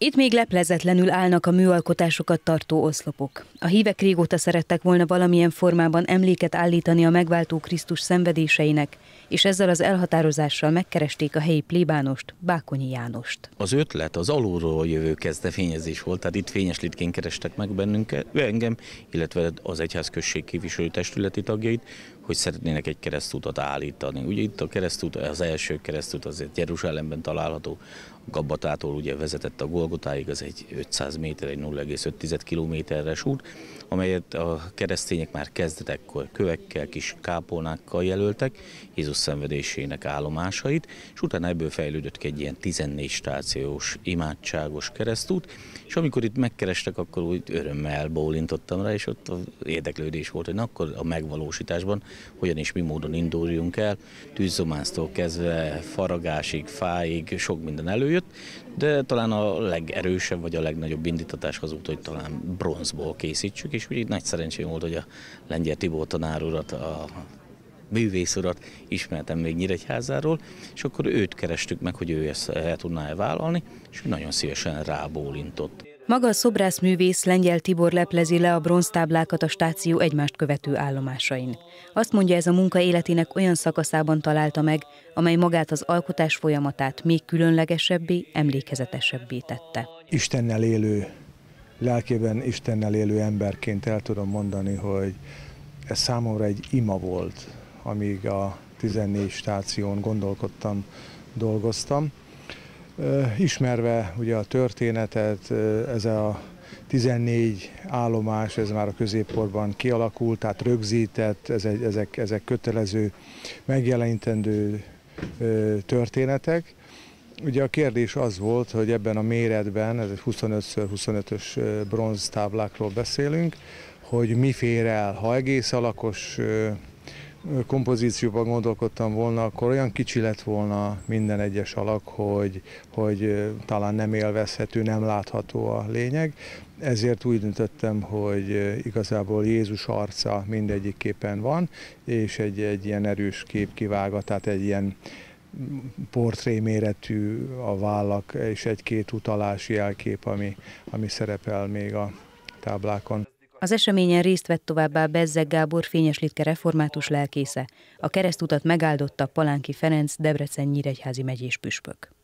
Itt még leplezetlenül állnak a műalkotásokat tartó oszlopok. A hívek régóta szerettek volna valamilyen formában emléket állítani a megváltó Krisztus szenvedéseinek, és ezzel az elhatározással megkeresték a helyi plébánost, Bákonyi Jánost. Az ötlet az alulról jövő kezdeményezés volt, tehát itt fényeslitként kerestek meg bennünket, engem, illetve az egyházközség képviselő testületi tagjait, hogy szeretnének egy keresztutat állítani. Ugye itt a keresztút, az első keresztút azért Jeruzsálemben található, Gabbatától ugye vezetett a Golgotáig, az egy 500 méter, egy 0,5 kilométeres út, amelyet a keresztények már kezdetekkor kövekkel, kis kápolnákkal jelöltek, Jézus szenvedésének állomásait, és utána ebből fejlődött ki egy ilyen 14 stációs imádságos keresztút, és amikor itt megkerestek, akkor úgy örömmel bólintottam rá, és ott érdeklődés volt, hogy na, akkor a megvalósításban hogyan és mi módon induljunk el, tűzzománztól kezdve faragásig, fáig, sok minden előjött, de talán a legerősebb vagy a legnagyobb indítatás az út, hogy talán bronzból készítsük, és úgy nagy szerencsém volt, hogy a Lengyel Tibor tanár urat, a művész urat ismertem még Nyíregyházáról, és akkor őt kerestük meg, hogy ő ezt el tudná -e vállalni, és nagyon szívesen rábólintott. Maga a szobrászművész Lengyel Tibor leplezi le a bronztáblákat a stáció egymást követő állomásain. Azt mondja, ez a munka életének olyan szakaszában találta meg, amely magát az alkotás folyamatát még különlegesebbé, emlékezetesebbé tette. Istennel élő, lelkében Istennel élő emberként el tudom mondani, hogy ez számomra egy ima volt, amíg a 14 stáción gondolkodtam, dolgoztam Ismerve ugye a történetet, ez a 14 állomás, ez már a középkorban kialakult, tehát rögzített, ezek, ezek kötelező, megjelenítendő történetek. Ugye a kérdés az volt, hogy ebben a méretben, ez egy 25x25-ös bronztáblákról beszélünk, hogy mi fér el, ha egész alakos kompozícióban gondolkodtam volna, akkor olyan kicsi lett volna minden egyes alak, hogy, hogy talán nem élvezhető, nem látható a lényeg. Ezért úgy döntöttem, hogy igazából Jézus arca mindegyikképpen van, és egy, egy ilyen erős kép kivága, tehát egy ilyen portré méretű a vállak, és egy-két utalási jelkép, ami, ami szerepel még a táblákon. Az eseményen részt vett továbbá Bezzeg Gábor fényeslitke református lelkésze, a keresztutat megáldotta Palánki Ferenc Debrecen Nyíregyházi megyés püspök.